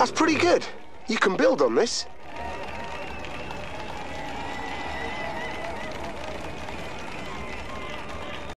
That's pretty good. You can build on this.